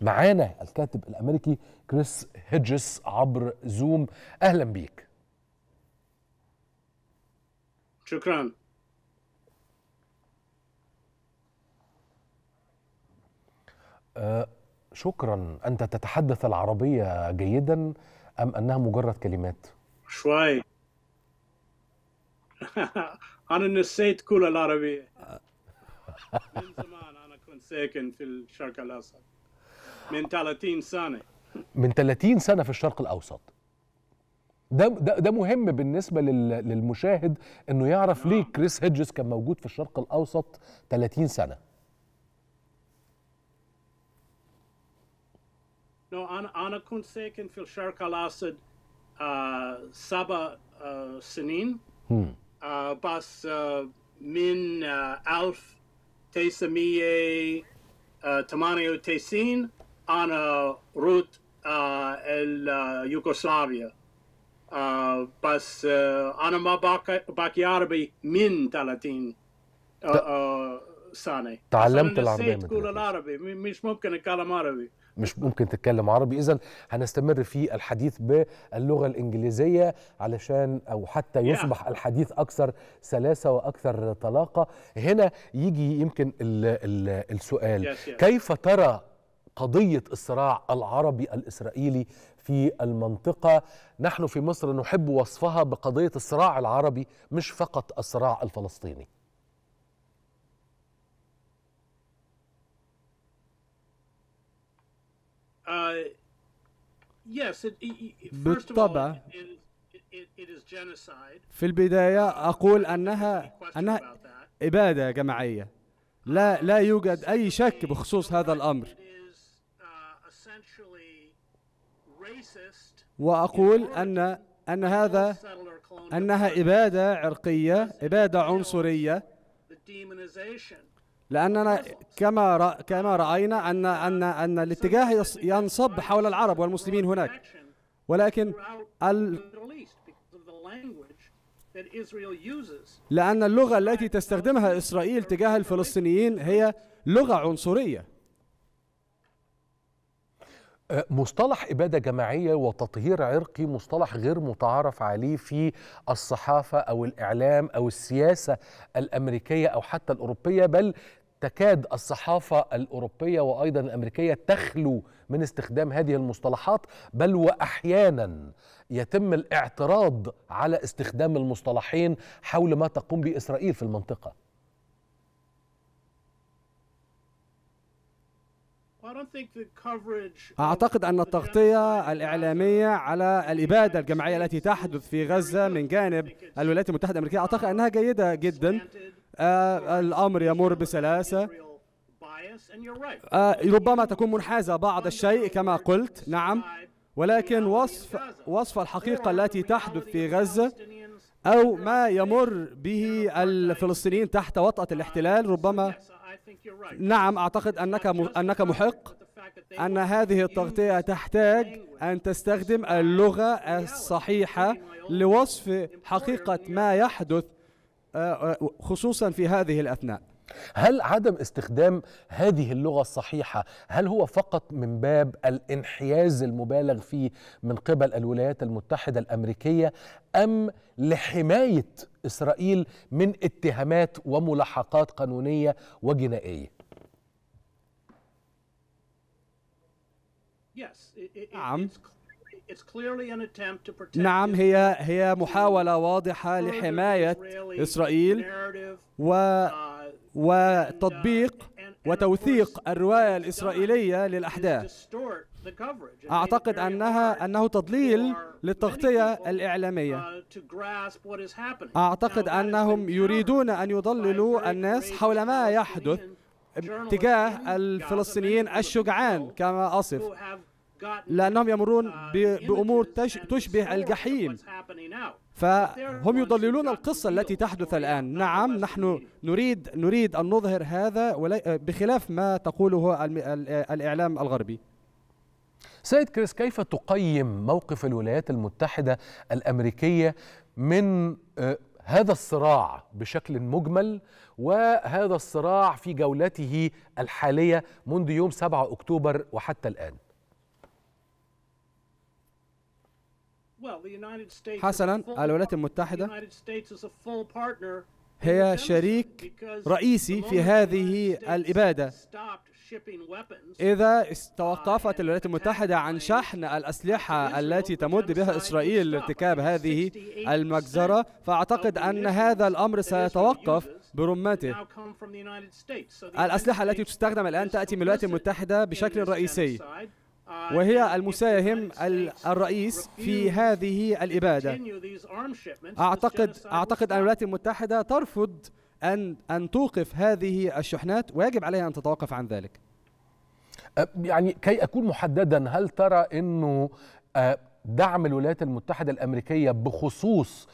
معانا الكاتب الأمريكي كريس هيدجس عبر زوم. أهلا بيك. شكرا. أه شكرا. أنت تتحدث العربية جيدا أم أنها مجرد كلمات؟ شوي. أنا نسيت كل العربية. من زمان أنا كنت ساكن في الشرق الأوسط. من 30 سنة. من 30 سنة في الشرق الأوسط. ده ده, ده مهم بالنسبة لل للمشاهد إنه يعرف ليه كريس هيدجز كان موجود في الشرق الأوسط 30 سنة. No أنا أنا كنت ساكن في الشرق الأوسط آه سبع آه سنين. آه بس آه من آه 1998 أنا آه اليوغوسلافيا آه بس آه أنا ما باقي عربي من 30 آه آه سنة. تعلمت بس نسيت من 30 العربي. مش ممكن أتكلم عربي. مش ممكن تتكلم عربي. اذا هنستمر في الحديث باللغة الإنجليزية علشان أو حتى يصبح الحديث أكثر سلاسة وأكثر طلاقة. هنا يجي يمكن ال ال السؤال. Yes, yes. كيف ترى قضية الصراع العربي الإسرائيلي في المنطقة. نحن في مصر نحب وصفها بقضية الصراع العربي مش فقط الصراع الفلسطيني. Uh, بالطبع. في البداية أقول أنها أنها. إبادة جماعية. لا لا يوجد أي شك بخصوص هذا الأمر. وأقول أن أن هذا أنها إبادة عرقية إبادة عنصرية لأننا كما كما رأينا أن أن أن الاتجاه ينصب حول العرب والمسلمين هناك ولكن. لأن اللغة التي تستخدمها إسرائيل تجاه الفلسطينيين هي لغة عنصرية مصطلح إبادة جماعية وتطهير عرقي مصطلح غير متعارف عليه في الصحافة أو الإعلام أو السياسة الأمريكية أو حتى الأوروبية بل تكاد الصحافة الأوروبية وأيضا الأمريكية تخلو من استخدام هذه المصطلحات بل وأحيانا يتم الاعتراض على استخدام المصطلحين حول ما تقوم به إسرائيل في المنطقة. أعتقد أن التغطية الإعلامية على الإبادة الجماعية التي تحدث في غزة من جانب الولايات المتحدة الأمريكية. أعتقد أنها جيدة جدا. آه الأمر يمر بسلاسة. آه ربما تكون منحازة بعض الشيء كما قلت. نعم. ولكن وصف وصف الحقيقة التي تحدث في غزة أو ما يمر به الفلسطينيين تحت وطأة الاحتلال. ربما نعم أعتقد أنك أنك محق أن هذه التغطية تحتاج أن تستخدم اللغة الصحيحة لوصف حقيقة ما يحدث آه، آه، خصوصا في هذه الأثناء. هل عدم استخدام هذه اللغة الصحيحة هل هو فقط من باب الانحياز المبالغ فيه من قبل الولايات المتحدة الأمريكية أم لحماية إسرائيل من اتهامات وملاحقات قانونية وجنائية نعم. نعم نعم هي هي محاولة واضحة لحماية إسرائيل و وتطبيق وتوثيق الرواية الإسرائيلية للأحداث. أعتقد أنها أنه تضليل للتغطية الإعلامية. أعتقد أنهم يريدون أن يضللوا الناس حول ما يحدث تجاه الفلسطينيين الشجعان كما أصف لأنهم يمرون بأمور تش- تشبه الجحيم. فهم يضللون القصة التي تحدث الآن. نعم نحن نريد نريد أن نظهر هذا بخلاف ما تقوله الإعلام الغربي. سيد كريس كيف تقيم موقف الولايات المتحدة الأمريكية من آه، هذا الصراع بشكل مجمل وهذا الصراع في جولته الحالية منذ يوم 7 أكتوبر وحتى الآن؟ حسنا الولايات المتحدة هي شريك رئيسي في هذه الإبادة. إذا توقفت الولايات المتحدة عن شحن الأسلحة التي تمد بها إسرائيل لارتكاب هذه المجزرة. فأعتقد أن هذا الأمر سيتوقف برمته. الأسلحة التي تستخدم الآن تأتي من الولايات المتحدة بشكل رئيسي. وهي المساهم الرئيس في هذه الإبادة. أعتقد أعتقد أن الولايات المتحدة ترفض أن أن توقف هذه الشحنات ويجب عليها أن تتوقف عن ذلك. يعني كي أكون محددا هل ترى أنه دعم الولايات المتحدة الأمريكية بخصوص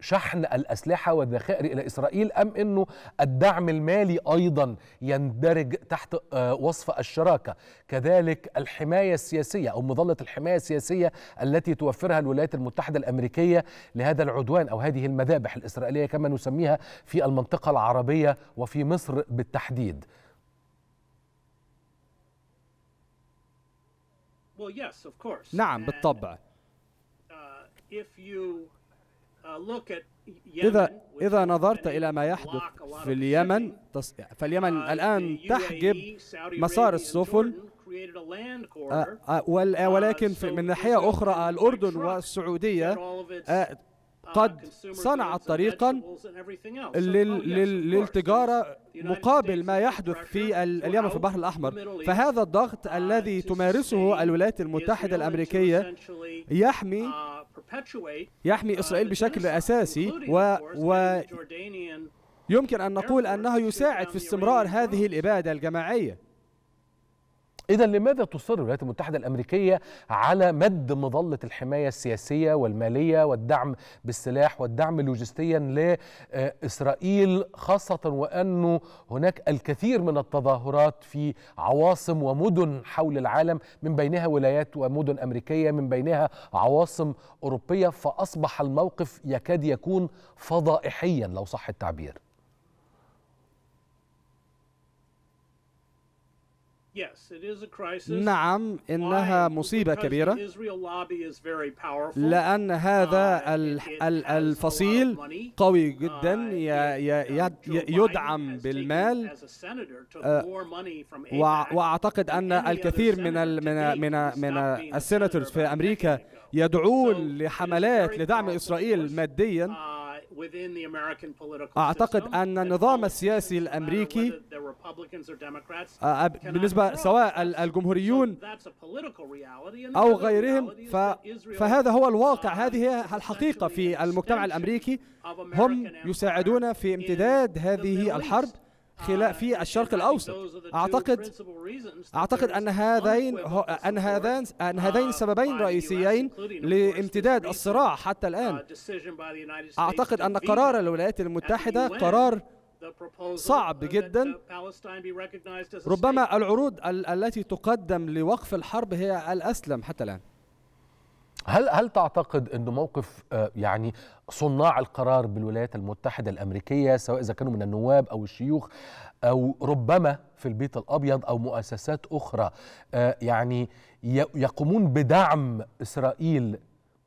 شحن الأسلحة والذخائر إلى إسرائيل أم أنه الدعم المالي أيضا يندرج تحت وصف الشراكة؟ كذلك الحماية السياسية أو مظلة الحماية السياسية التي توفرها الولايات المتحدة الأمريكية لهذا العدوان أو هذه المذابح الإسرائيلية كما نسميها في المنطقة العربية وفي مصر بالتحديد. نعم بالطبع. إذا إذا نظرت إلى ما يحدث في اليمن فاليمن الآن تحجب مسار السفن. ولكن من ناحية أخرى الأردن والسعودية قد صنعت طريقا للتجارة مقابل ما يحدث في اليمن في البحر الأحمر. فهذا الضغط الذي تمارسه الولايات المتحدة الأمريكية يحمي يحمي إسرائيل بشكل أساسي و, و يمكن أن نقول أنه يساعد في استمرار هذه الإبادة الجماعية. إذا لماذا تصر الولايات المتحدة الأمريكية على مد مظلة الحماية السياسية والمالية والدعم بالسلاح والدعم لوجستيا لإسرائيل خاصة وأنه هناك الكثير من التظاهرات في عواصم ومدن حول العالم من بينها ولايات ومدن أمريكية من بينها عواصم أوروبية فأصبح الموقف يكاد يكون فضائحيا لو صح التعبير. نعم إنها مصيبة كبيرة. لأن هذا الفصيل قوي جدا يدعم بالمال. وأعتقد أن الكثير من من من من السيناتورز في أمريكا يدعون لحملات لدعم إسرائيل ماديا. أعتقد أن النظام السياسي الأمريكي بالنسبة سواء الجمهوريون أو غيرهم فهذا هو الواقع هذه هي الحقيقة في المجتمع الأمريكي. هم يساعدون في امتداد هذه الحرب خلاف في الشرق الأوسط. اعتقد أعتقد أن هذين أن هذان أن هذين سببين رئيسيين لامتداد الصراع حتى الآن. أعتقد أن قرار الولايات المتحدة قرار صعب جدا. ربما العروض التي تقدم لوقف الحرب هي الأسلم حتى الآن. هل هل تعتقد إنه موقف يعني صناع القرار بالولايات المتحدة الأمريكية سواء إذا كانوا من النواب أو الشيوخ أو ربما في البيت الأبيض أو مؤسسات أخرى يعني يقومون بدعم إسرائيل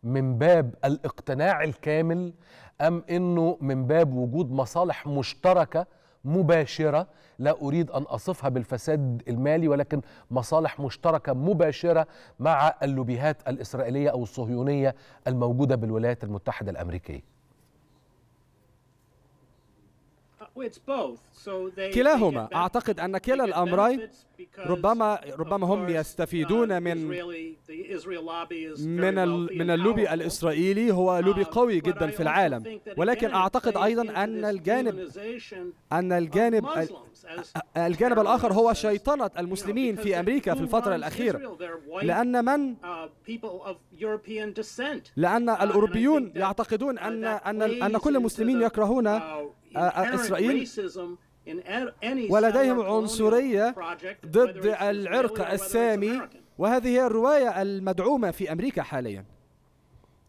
من باب الاقتناع الكامل أم إنه من باب وجود مصالح مشتركة مباشرة لا أريد أن أصفها بالفساد المالي ولكن مصالح مشتركة مباشرة مع اللوبيهات الإسرائيلية أو الصهيونية الموجودة بالولايات المتحدة الأمريكية. كلاهما. أعتقد أن كلا الأمرين ربما ربما هم يستفيدون من من من اللوبي الإسرائيلي. هو لوبي قوي جدا في العالم. ولكن أعتقد أيضا أن الجانب أن الجانب الجانب الآخر هو شيطنة المسلمين في أمريكا في الفترة الأخيرة. لأن من لأن الأوروبيون يعتقدون أن أن أن كل المسلمين يكرهون إسرائيل ولديهم عنصرية ضد العرق السامي. وهذه هي الرواية المدعومة في أمريكا حاليا.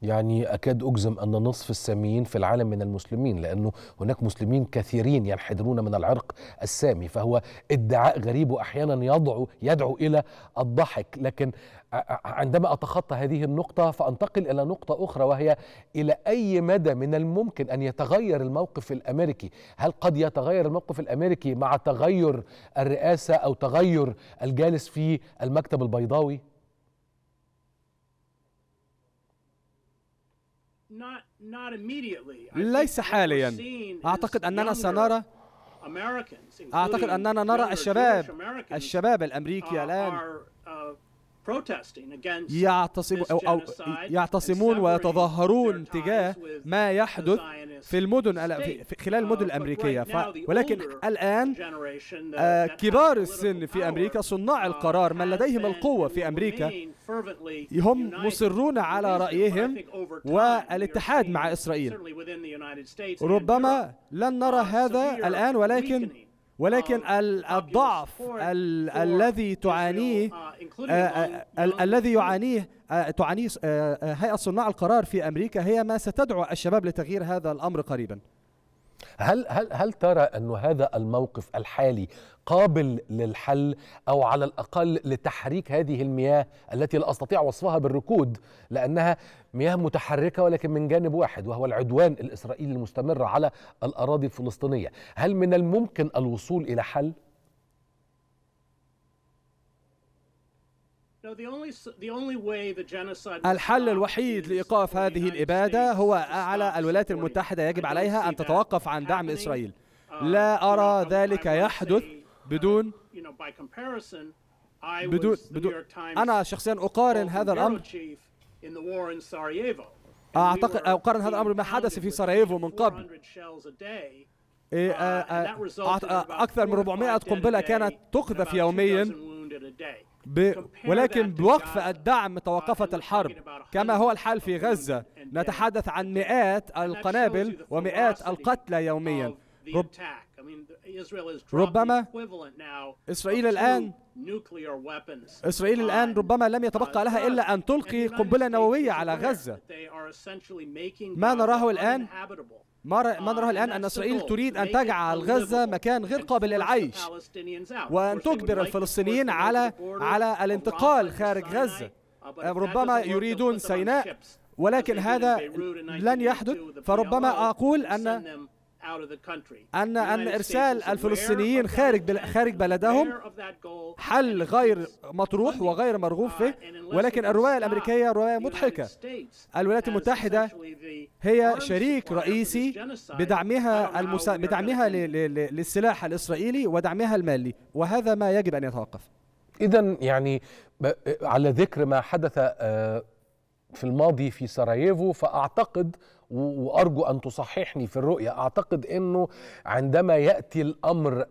يعني أكاد أجزم أن نصف الساميين في العالم من المسلمين لأنه هناك مسلمين كثيرين ينحدرون من العرق السامي فهو ادعاء غريب وأحيانا يدعو, يدعو إلى الضحك لكن عندما أتخطى هذه النقطة فأنتقل إلى نقطة أخرى وهي إلى أي مدى من الممكن أن يتغير الموقف الأمريكي هل قد يتغير الموقف الأمريكي مع تغير الرئاسة أو تغير الجالس في المكتب البيضاوي؟ ليس حاليا. أعتقد أننا سنرى أعتقد أننا نرى الشباب الشباب الأمريكي الآن يعتصم أو, أو يعتصمون ويتظاهرون تجاه ما يحدث في المدن في خلال المدن الأمريكية. ف ولكن الآن آه كبار السن في أمريكا صناع القرار من لديهم القوة في أمريكا. هم مصرون على رأيهم والاتحاد مع إسرائيل. ربما لن نرى هذا الآن ولكن ولكن الضعف الذي تعانيه الذي يعانيه تعانيه هيئة صناع القرار في أمريكا هي ما ستدعو الشباب لتغيير هذا الأمر قريبا. هل هل هل ترى أن هذا الموقف الحالي قابل للحل أو على الأقل لتحريك هذه المياه التي لا أستطيع وصفها بالركود لأنها مياه متحركة ولكن من جانب واحد وهو العدوان الإسرائيلي المستمر على الأراضي الفلسطينية هل من الممكن الوصول إلى حل؟ الحل الوحيد لإيقاف هذه الإبادة هو على الولايات المتحدة يجب عليها أن تتوقف عن دعم إسرائيل. لا أرى ذلك يحدث بدون بدون, بدون أنا شخصيا أقارن هذا الأمر. أعتقد أقارن هذا الأمر بما حدث في سراييفو من قبل. أكثر من 400 قنبلة كانت تقذف يوميا. ب... ولكن بوقف الدعم توقفت الحرب كما هو الحال في غزة. نتحدث عن مئات القنابل ومئات القتلى يوميا. رب... ربما إسرائيل الآن إسرائيل الآن ربما لم يتبقى لها إلا أن تلقي قنبلة نووية على غزة. ما نراه الآن؟ ما نراه الآن أن إسرائيل تريد أن تجعل غزة مكان غير قابل للعيش وأن تجبر الفلسطينيين على على الانتقال خارج غزة. ربما يريدون سيناء ولكن هذا لن يحدث. فربما أقول أن أن أن إرسال الفلسطينيين خارج خارج بلدهم حل غير مطروح وغير مرغوب فيه. ولكن الرواية الأمريكية رواية مضحكة. الولايات المتحدة هي شريك رئيسي بدعمها المسا... بدعمها ل... ل... للسلاح الإسرائيلي ودعمها المالي. وهذا ما يجب أن يتوقف. إذا يعني على ذكر ما حدث في الماضي في سراييفو فأعتقد وأرجو أن تصححني في الرؤية. أعتقد إنه عندما يأتي الأمر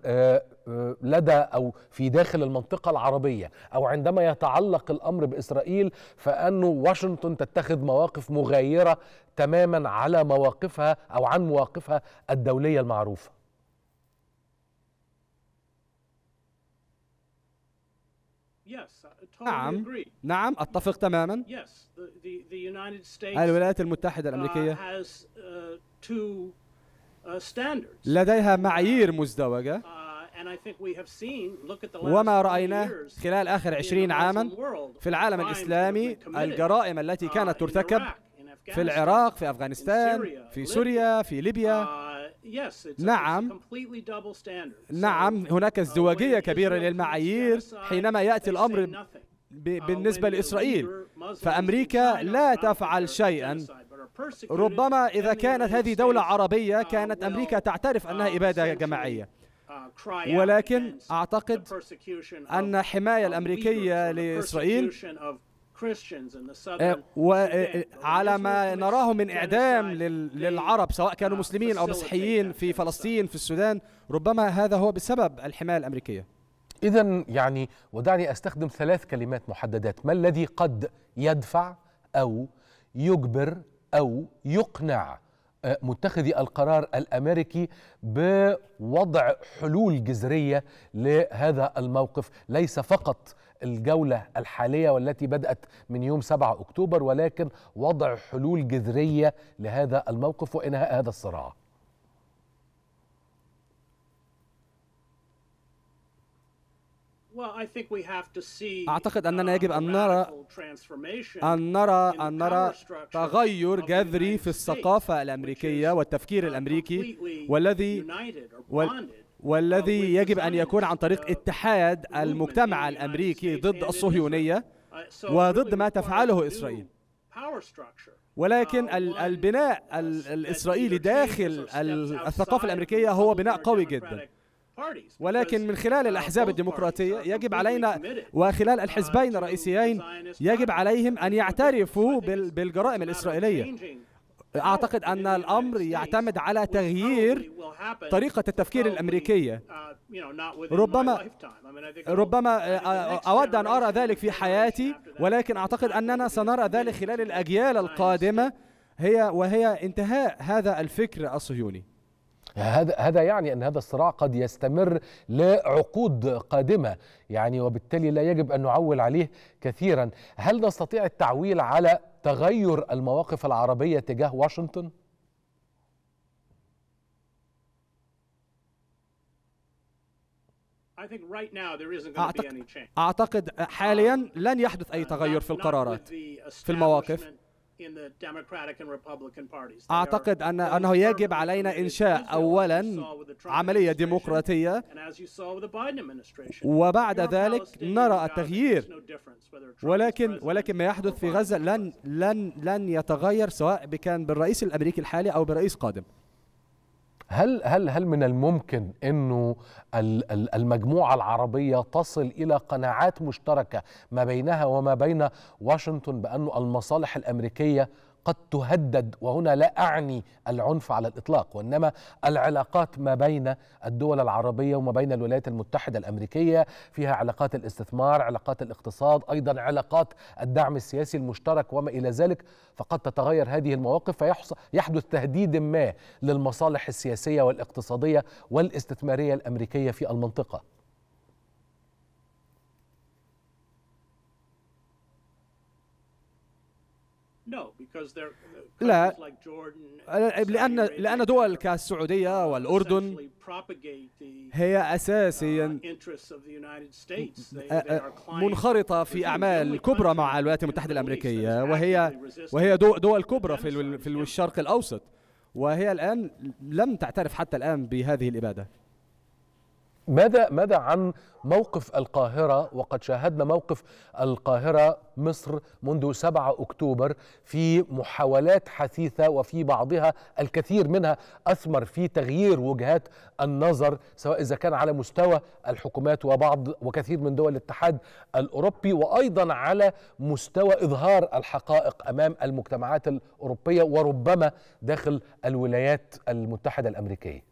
لدى أو في داخل المنطقة العربية أو عندما يتعلق الأمر بإسرائيل فانه واشنطن تتخذ مواقف مغايرة تماما على مواقفها أو عن مواقفها الدولية المعروفة. نعم. نعم أتفق تماما. الولايات المتحدة الأمريكية. لديها معايير مزدوجة. وما رأيناه خلال آخر عشرين عاما في العالم الإسلامي الجرائم التي كانت ترتكب في العراق في أفغانستان في سوريا في ليبيا. نعم. نعم هناك ازدواجية كبيرة للمعايير حينما يأتي الأمر بالنسبة لإسرائيل. فأمريكا لا تفعل شيئا. ربما إذا كانت هذه دولة عربية كانت أمريكا تعترف أنها إبادة جماعية. ولكن أعتقد أن الحماية الأمريكية لإسرائيل وعلى ما نراه من إعدام للعرب سواء كانوا مسلمين أو مسيحيين في فلسطين في السودان ربما هذا هو بسبب الحماية الأمريكية. إذا يعني ودعني أستخدم ثلاث كلمات محددات. ما الذي قد يدفع أو يجبر أو يقنع متخذي القرار الأمريكي بوضع حلول جذرية لهذا الموقف؟ ليس فقط الجولة الحالية والتي بدأت من يوم 7 أكتوبر ولكن وضع حلول جذرية لهذا الموقف وإنهاء هذا الصراع. أعتقد أننا يجب أن نرى أن نرى أن نرى تغير جذري في الثقافة الأمريكية والتفكير الأمريكي والذي والذي يجب أن يكون عن طريق اتحاد المجتمع الأمريكي ضد الصهيونية وضد ما تفعله إسرائيل. ولكن البناء الإسرائيلي داخل الثقافة الأمريكية هو بناء قوي جدا. ولكن من خلال الأحزاب الديمقراطية يجب علينا وخلال الحزبين الرئيسيين يجب عليهم أن يعترفوا بالجرائم الإسرائيلية. أعتقد أن الأمر يعتمد على تغيير طريقة التفكير الأمريكية. ربما ربما أود أن أرى ذلك في حياتي ولكن أعتقد أننا سنرى ذلك خلال الأجيال القادمة. هي وهي انتهاء هذا الفكر الصهيوني. هذا هذا يعني أن هذا الصراع قد يستمر لعقود قادمة. يعني وبالتالي لا يجب أن نعول عليه كثيرا. هل نستطيع التعويل على تغير المواقف العربية تجاه واشنطن؟ أعتقد, أعتقد حاليا لن يحدث أي تغير في القرارات في المواقف. أعتقد أن أنه يجب علينا إنشاء أولا عملية ديمقراطية. وبعد ذلك نرى التغيير. ولكن ولكن ما يحدث في غزة لن لن لن يتغير سواء كان بالرئيس الأمريكي الحالي أو برئيس قادم. هل هل هل من الممكن إنه المجموعة العربية تصل إلى قناعات مشتركة ما بينها وما بين واشنطن بأن المصالح الأمريكية قد تهدد وهنا لا أعني العنف على الإطلاق وإنما العلاقات ما بين الدول العربية وما بين الولايات المتحدة الأمريكية فيها علاقات الاستثمار، علاقات الاقتصاد، أيضا علاقات الدعم السياسي المشترك وما إلى ذلك فقد تتغير هذه المواقف فيحدث تهديد ما للمصالح السياسية والاقتصادية والاستثمارية الأمريكية في المنطقة. لا لأن لأن دول كالسعودية والأردن هي أساسيا منخرطة في أعمال كبرى مع الولايات المتحدة الأمريكية وهي وهي دول كبرى في في الشرق الأوسط وهي الآن لم تعترف حتى الآن بهذه الإبادة. ماذا ماذا عن موقف القاهرة؟ وقد شاهدنا موقف القاهرة مصر منذ 7 أكتوبر في محاولات حثيثة وفي بعضها الكثير منها أثمر في تغيير وجهات النظر سواء إذا كان على مستوى الحكومات وبعض وكثير من دول الاتحاد الأوروبي وأيضا على مستوى إظهار الحقائق أمام المجتمعات الأوروبية وربما داخل الولايات المتحدة الأمريكية.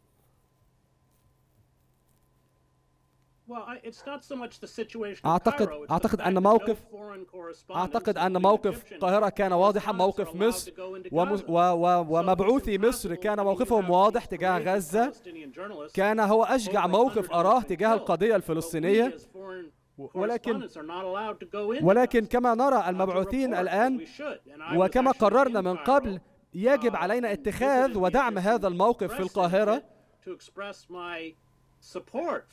أعتقد أعتقد أن موقف أعتقد أن موقف القاهرة كان واضحا موقف مصر ومبعوثي مصر كان موقفهم واضح تجاه غزة. كان هو أشجع موقف أراه تجاه القضية الفلسطينية. ولكن ولكن كما نرى المبعوثين الآن وكما قررنا من قبل يجب علينا اتخاذ ودعم هذا الموقف في القاهرة.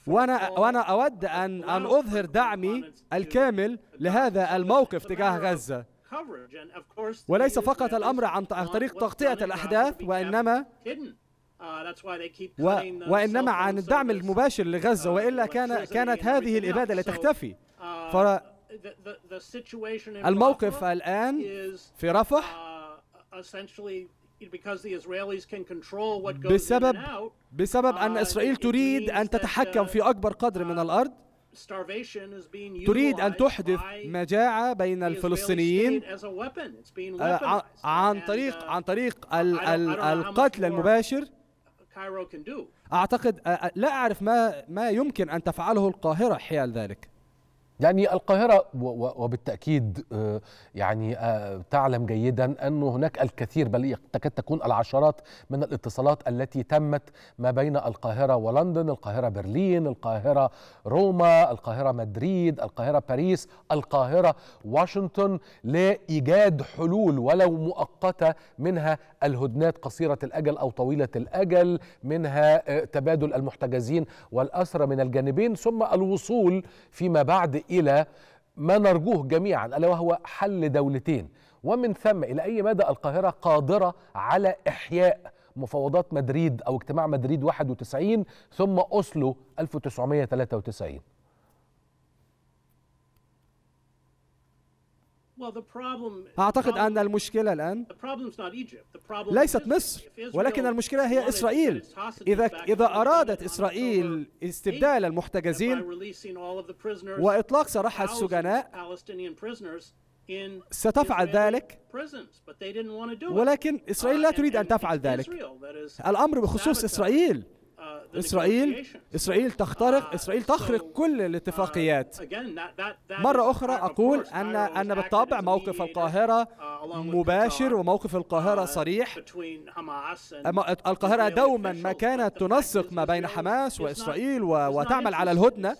وأنا وأنا أود ان أن أظهر دعمي الكامل لهذا الموقف تجاه غزة. وليس فقط الأمر عن طريق تغطية الأحداث وإنما و وإنما عن الدعم المباشر لغزة وإلا كان كانت هذه الإبادة لتختفي. ف الموقف الآن في رفح. بسبب بسبب أن إسرائيل تريد أن تتحكم في أكبر قدر من الأرض تريد أن تحدث مجاعة بين الفلسطينيين عن طريق عن طريق القتل المباشر. أعتقد لا أعرف ما ما يمكن أن تفعله القاهرة حيال ذلك. يعني القاهرة وبالتأكيد يعني تعلم جيدا أن هناك الكثير بل تكاد تكون العشرات من الاتصالات التي تمت ما بين القاهرة ولندن القاهرة برلين القاهرة روما القاهرة مدريد القاهرة باريس القاهرة واشنطن لإيجاد حلول ولو مؤقتة منها الهدنات قصيرة الأجل أو طويلة الأجل منها تبادل المحتجزين والأسرى من الجانبين ثم الوصول فيما بعد إلى ما نرجوه جميعا ألا وهو حل دولتين. ومن ثم إلى أي مدى القاهرة قادرة على إحياء مفاوضات مدريد أو اجتماع مدريد 91 ثم أوسلو 1993 أعتقد أن المشكلة الآن ليست مصر ولكن المشكلة هي إسرائيل. إذا إذا أرادت إسرائيل استبدال المحتجزين وإطلاق سراح السجناء ستفعل ذلك. ولكن إسرائيل لا تريد أن تفعل ذلك. الأمر بخصوص إسرائيل. إسرائيل إسرائيل تخترق إسرائيل تخرق كل الاتفاقيات. مرة أخرى أقول أن أن بالطبع موقف القاهرة مباشر وموقف القاهرة صريح. القاهرة دوما ما كانت تنسق ما بين حماس وإسرائيل وتعمل على الهدنة.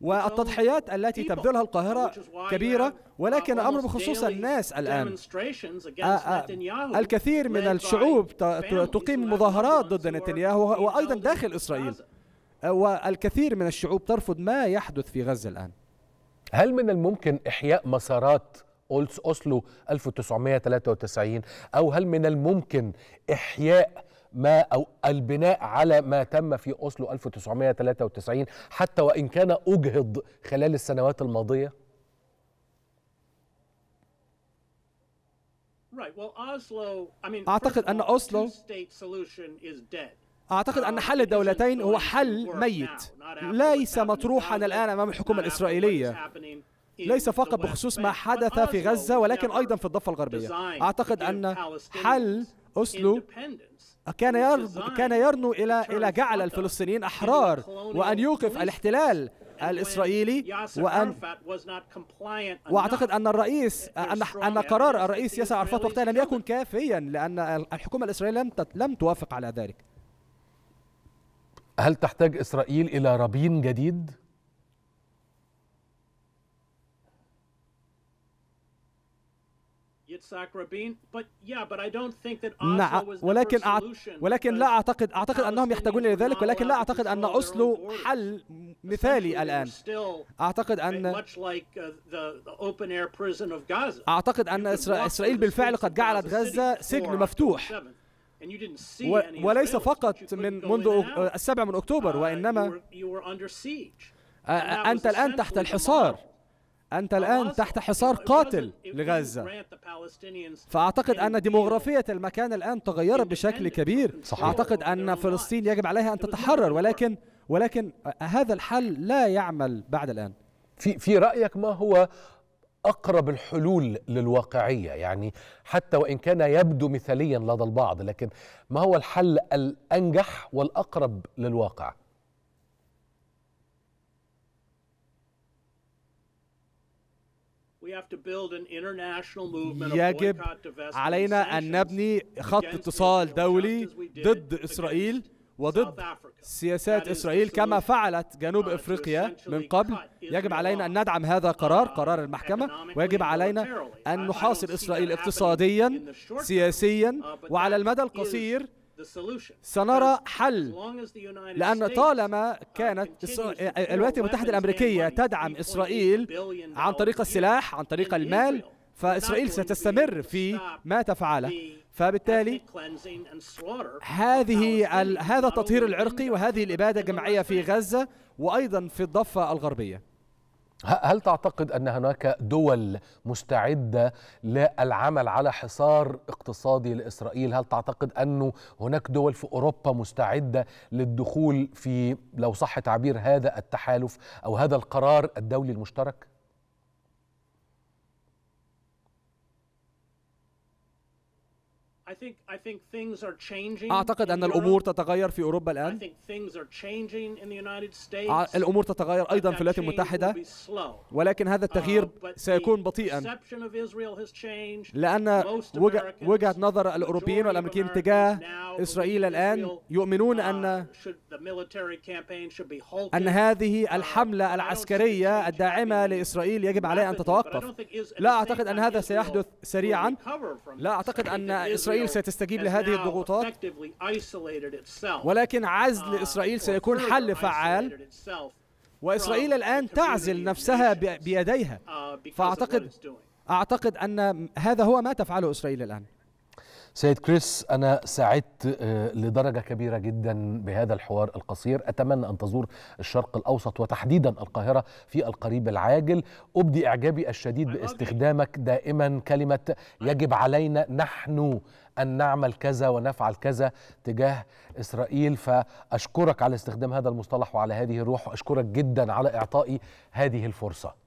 والتضحيات التي تبذلها القاهرة كبيرة ولكن الأمر بخصوص الناس الآن. الكثير من الشعوب تقيم مظاهرات ضد نتنياهو وأيضا داخل إسرائيل. والكثير من الشعوب ترفض ما يحدث في غزة الآن. هل من الممكن إحياء مسارات أوسلو 1993 أو هل من الممكن إحياء ما أو البناء على ما تم في أوسلو 1993 حتى وإن كان أجهض خلال السنوات الماضية؟ أعتقد أن أوسلو أعتقد أن حل الدولتين هو حل ميت. ليس مطروحا الآن أمام الحكومة الإسرائيلية. ليس فقط بخصوص ما حدث في غزة ولكن أيضا في الضفة الغربية. أعتقد أن حل أوسلو كان يرنو كان يرنو إلى إلى جعل الفلسطينيين أحرار وأن يوقف الاحتلال الإسرائيلي وأن وأعتقد أن الرئيس ان أن قرار الرئيس ياسر عرفات وقتها لم يكن كافيا لأن الحكومة الإسرائيلية لم لم توافق على ذلك. هل تحتاج إسرائيل إلى ربين جديد؟ نعم ولكن ولكن لا اعتقد أعتقد أنهم يحتاجون إلى ذلك ولكن لا أعتقد أن أوسلو حل مثالي الآن. أعتقد أن أعتقد أن إسرائيل بالفعل قد جعلت غزة سجن مفتوح. وليس فقط من منذ السابع من أكتوبر وإنما أنت الآن تحت الحصار. أنت الآن تحت حصار قاتل لغزة. فأعتقد أن ديموغرافية المكان الآن تغيرت بشكل كبير. صحيح. أعتقد أن فلسطين يجب عليها أن تتحرر ولكن ولكن هذا الحل لا يعمل بعد الآن. في في رأيك ما هو أقرب الحلول للواقعية؟ يعني حتى وإن كان يبدو مثاليا لدى البعض لكن ما هو الحل الأنجح والأقرب للواقع؟ يجب علينا أن نبني خط اتصال دولي ضد إسرائيل وضد سياسات إسرائيل كما فعلت جنوب إفريقيا من قبل. يجب علينا أن ندعم هذا قرار قرار المحكمة. ويجب علينا أن نحاصر إسرائيل اقتصاديا سياسيا وعلى المدى القصير سنرى حل لأن طالما كانت الولايات المتحدة الأمريكية تدعم إسرائيل عن طريق السلاح عن طريق المال فإسرائيل ستستمر في ما تفعله. فبالتالي هذه هذا التطهير العرقي وهذه الإبادة الجماعية في غزة وأيضا في الضفة الغربية. هل تعتقد أن هناك دول مستعدة للعمل على حصار اقتصادي لإسرائيل؟ هل تعتقد انه هناك دول في أوروبا مستعدة للدخول في لو صح تعبير هذا التحالف أو هذا القرار الدولي المشترك؟ أعتقد أن الأمور تتغير في أوروبا الآن. آه، الأمور تتغير أيضا في الولايات المتحدة. ولكن هذا التغيير سيكون بطيئا. لأن وجهة نظر الأوروبيين والأمريكيين تجاه إسرائيل الآن يؤمنون أن أن هذه الحملة العسكرية الداعمة لإسرائيل يجب عليها أن تتوقف. لا أعتقد أن هذا سيحدث سريعا. لا أعتقد أن إسرائيل إسرائيل ستستجيب لهذه الضغوطات ولكن عزل uh, إسرائيل سيكون حل فعال وإسرائيل الآن تعزل نفسها بيديها. uh, فأعتقد. أعتقد أن هذا هو ما تفعله إسرائيل الآن. سيد كريس أنا سعدت آه، لدرجة كبيرة جدا بهذا الحوار القصير. أتمنى أن تزور الشرق الأوسط وتحديدا القاهرة في القريب العاجل. أبدي إعجابي الشديد باستخدامك دائما. كلمة يجب علينا نحن أن نعمل كذا ونفعل كذا تجاه إسرائيل. فأشكرك على استخدام هذا المصطلح وعلى هذه الروح. وأشكرك جدا على إعطائي هذه الفرصة.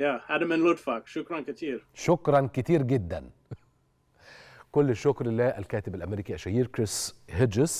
يا من لطفك. شكرا كثير. شكرا كتير جدا. كل الشكر لله الكاتب الأمريكي الشهير كريس هيدجز.